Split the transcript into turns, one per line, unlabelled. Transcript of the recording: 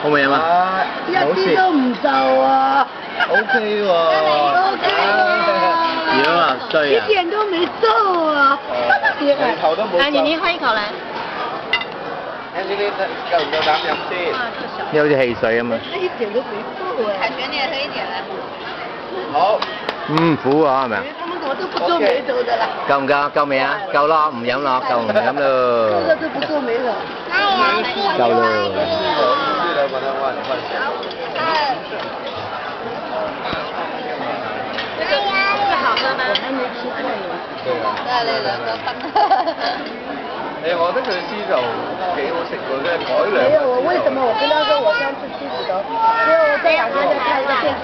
好冇嘢嘛？
一啲都唔皱啊
！O K 喎，O K 喎，
样啊，
对啊，一
点都没皱啊，
头都冇皱。阿妮妮，
换一头嚟。
睇下你够唔够胆饮
先？
有啲汽水啊嘛。
一点都唔苦啊！睇住
你，喝一点
都好，
唔苦啊，咪啊。
够唔
够？够未啊？够咯，唔饮咯，够唔饮咯。这个
都不做眉头。
够了。够
了。
好吃吗？还
没吃过。
那你们两个
分。
哎，我觉得这个狮子几好食个，因为改良。没有，我为什么我
跟他说我上次吃不到？因为我这两天在看电视。